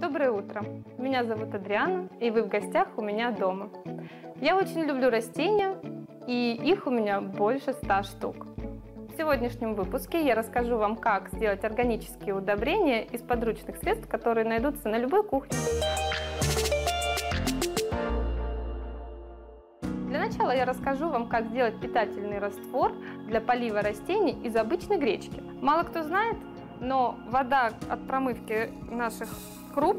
Доброе утро! Меня зовут Адриана, и вы в гостях у меня дома. Я очень люблю растения, и их у меня больше ста штук. В сегодняшнем выпуске я расскажу вам, как сделать органические удобрения из подручных средств, которые найдутся на любой кухне. Для начала я расскажу вам, как сделать питательный раствор для полива растений из обычной гречки. Мало кто знает, но вода от промывки наших круп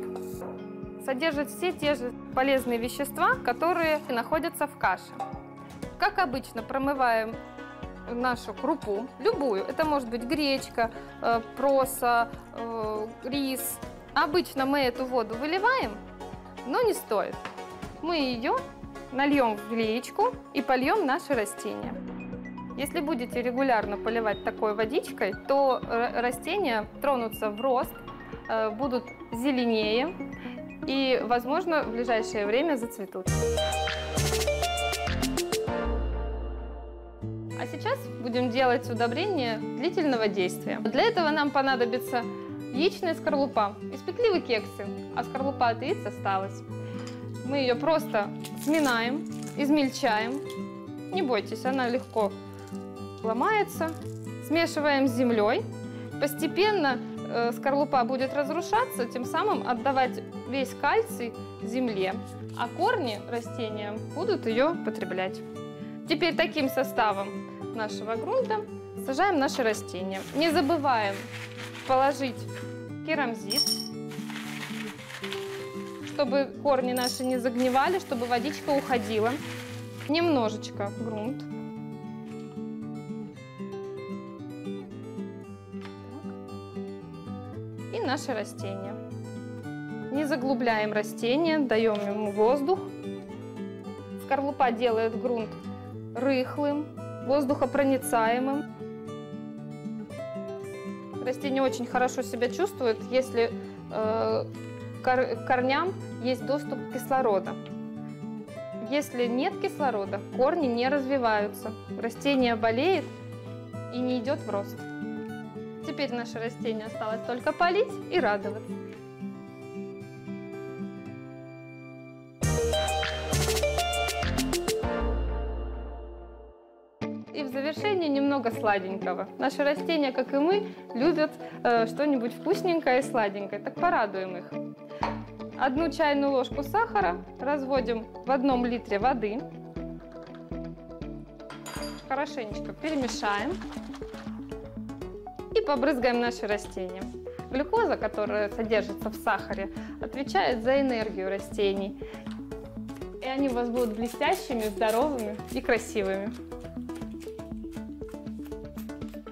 содержит все те же полезные вещества, которые находятся в каше. Как обычно, промываем нашу крупу, любую. Это может быть гречка, э, проса, э, рис. Обычно мы эту воду выливаем, но не стоит. Мы ее нальем в гречку и польем наши растения. Если будете регулярно поливать такой водичкой, то э, растения тронутся в рост, будут зеленее и, возможно, в ближайшее время зацветут. А сейчас будем делать удобрение длительного действия. Для этого нам понадобится яичная скорлупа. Испекли вы кексы, а скорлупа от яиц осталась. Мы ее просто сминаем, измельчаем. Не бойтесь, она легко ломается. Смешиваем с землей. Постепенно скорлупа будет разрушаться, тем самым отдавать весь кальций земле, а корни растения будут ее потреблять. Теперь таким составом нашего грунта сажаем наши растения. Не забываем положить керамзит, чтобы корни наши не загнивали, чтобы водичка уходила. Немножечко грунт. И наше растение. Не заглубляем растение, даем ему воздух. Скорлупа делает грунт рыхлым, воздухопроницаемым. Растение очень хорошо себя чувствует, если э, кор корням есть доступ к кислороду. Если нет кислорода, корни не развиваются, растение болеет и не идет в рост. Теперь наше растение осталось только полить и радоваться. И в завершение немного сладенького. Наши растения, как и мы, любят э, что-нибудь вкусненькое и сладенькое. Так порадуем их. Одну чайную ложку сахара разводим в одном литре воды. Хорошенечко перемешаем. Побрызгаем наши растения. Глюкоза, которая содержится в сахаре, отвечает за энергию растений. И они у вас будут блестящими, здоровыми и красивыми.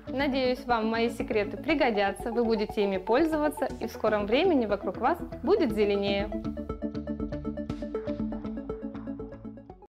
Надеюсь, вам мои секреты пригодятся, вы будете ими пользоваться, и в скором времени вокруг вас будет зеленее.